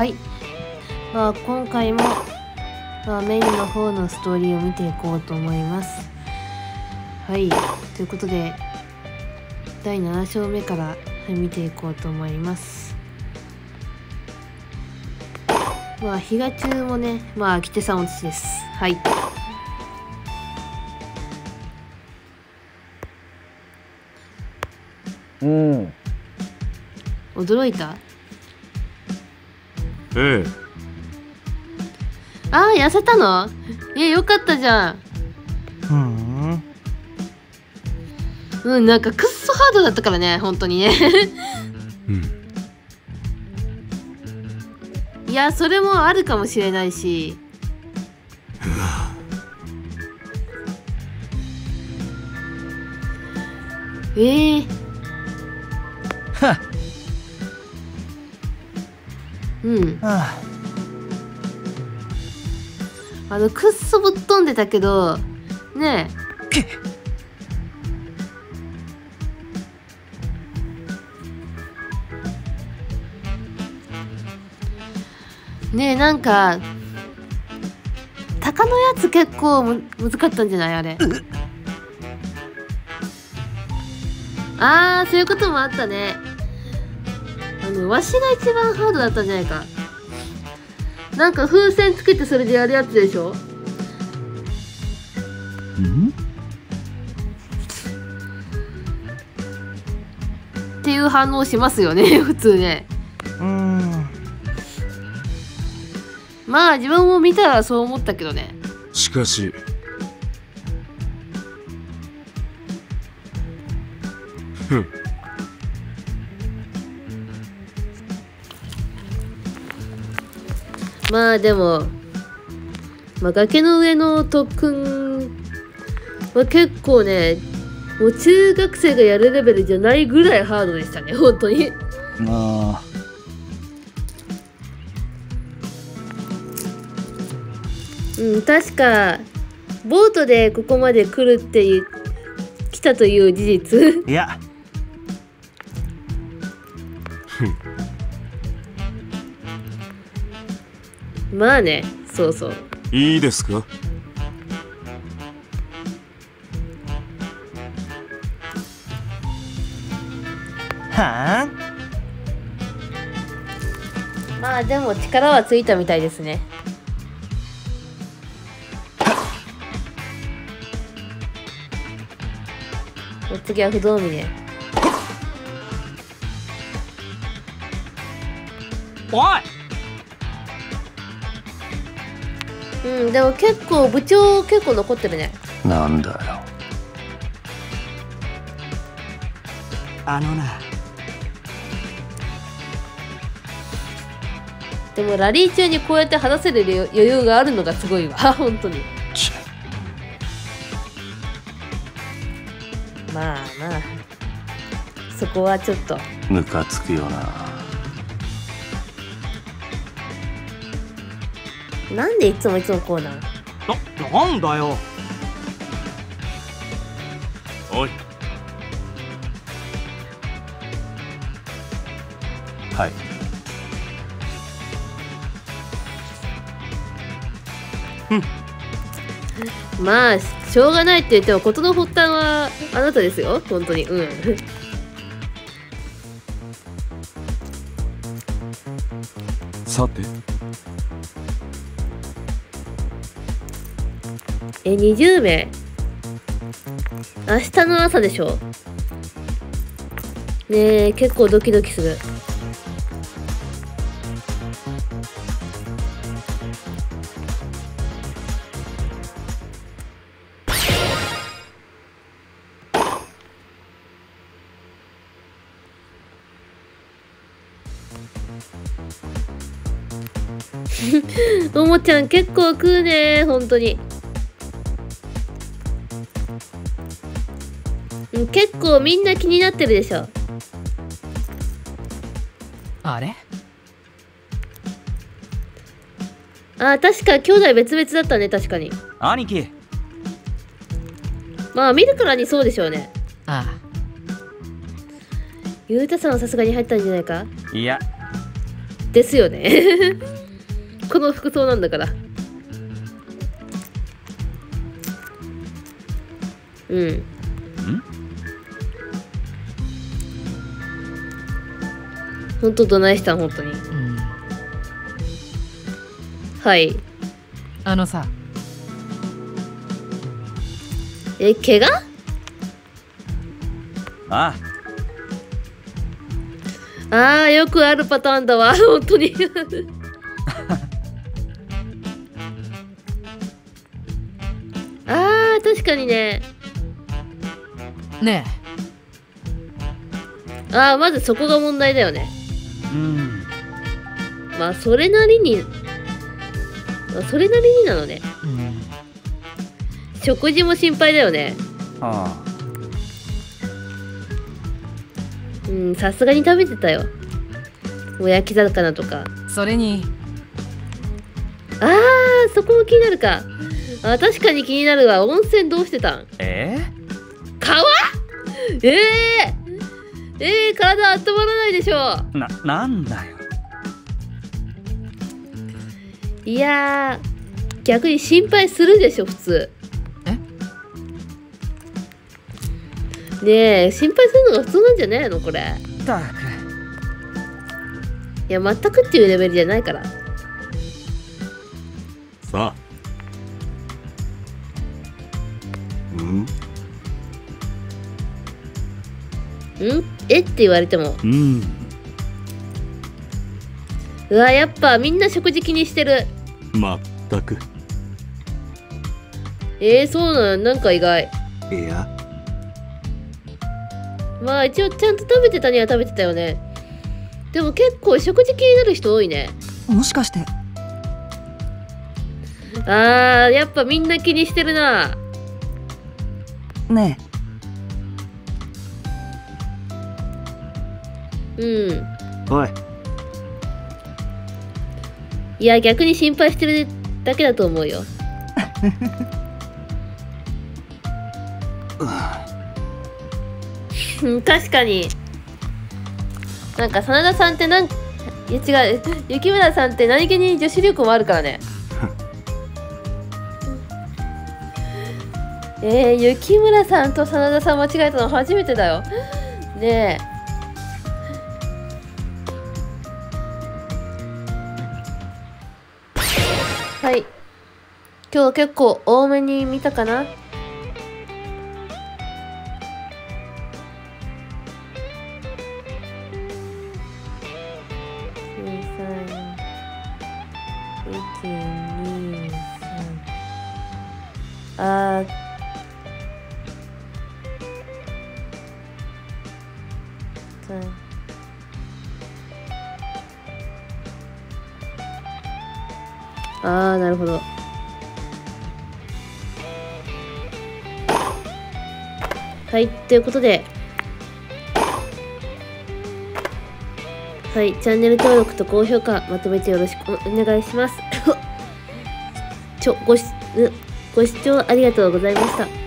はい。まあ今回も、まあ、メインの方のストーリーを見ていこうと思います。はい。ということで第7章目からはい見ていこうと思います。まあ比嘉中もねまあ秋手さん落ちです。はい。うん。驚いた？ええああ痩せたの？えよかったじゃん。うん。うんなんかくっそハードだったからね本当にね。うん。いやそれもあるかもしれないし。ええはうん。あ。あのくっそぶっ飛んでたけどねけ。えねえなんか鷹のやつ結構む難かったんじゃない？あれ。あーそういうこともあったね。あのわしが一番ハードだったんじゃないか。なんか風船つけてそれでやるやつでしょ？っていう反応しますよね 普通ね。うんまあ自分も見たらそう思ったけどね。しかし。ふん。まあでも、まあ、崖の上の特訓は結構ねもう中学生がやるレベルじゃないぐらいハードでしたね本当に。あ。うん確かボートでここまで来るっていう来たという事実。いや まあねそうそう。いいですか？はあ？まあでも力はついたみたいですね。お次は不動峰おいうんでも結構部長結構残ってるね。なんだよ。あのな。でもラリー中にこうやって話せる余余裕があるのがすごいわ。本当に。ちまあまあ。そこはちょっと。ムカつくよななんでいつもいつもこうなの？ななんだよ。おい。はい。まあしょうがないって言っても事の発端はあなたですよ。本当に。うん。さてえ20名。明日の朝でしょ。ねえ結構ドキドキする。ももちゃん結構食うね本当に。うん結構みんな気になってるでしょ。あれ？あー確か兄弟別々だったね確かに。兄貴。まあ見るからにそうでしょうね。あゆうたさんはさすがに入ったんじゃないか？あいや。ですよね。この服装なんだから。うん。ほんとどないしたん本当に。うん。はい。あのさ。え怪我？ああ。あよくあるパターンだわ 本当に。あー確かにね。ねああまずそこが問題だよねうん。まあそれなりにまあそれなりになのね。えうん。食事も心配だよね。あ。うんさすがに食べてたよ。もう焼き魚とか。それに。あーそこも気になるか。あ確かに気になるわ。温泉どうしてたん？え川？えー、えー、体温まらないでしょ。ー、ななんだよ。いやー逆に心配するでしょ普通。ねえ心配するのが普通なんじゃないのこれ。たくいや全くっていうレベルじゃないから。さあ。うん？ん？え？って言われても。うん。うわやっぱみんな食事気にしてる。まったく。えー、そうなのなんか意外。いや。まあ一応ちゃんと食べてたには食べてたよね。でも結構食事気になる人多いね。もしかして。あーやっぱみんな気にしてるな。ねうん。おい。いや逆に心配してるだけだと思うよ。うん。確かに。なんか真田さんってなんいや違う。雪村さんって何気に女子力もあるからね。えー、雪村さんと真田さん間違えたの初めてだよ。ねえ今日結構多めに見たかな。ああなるほどはいということで。はいチャンネル登録と高評価まとめてよろしくお願いします。ちょごしご視聴ありがとうございました。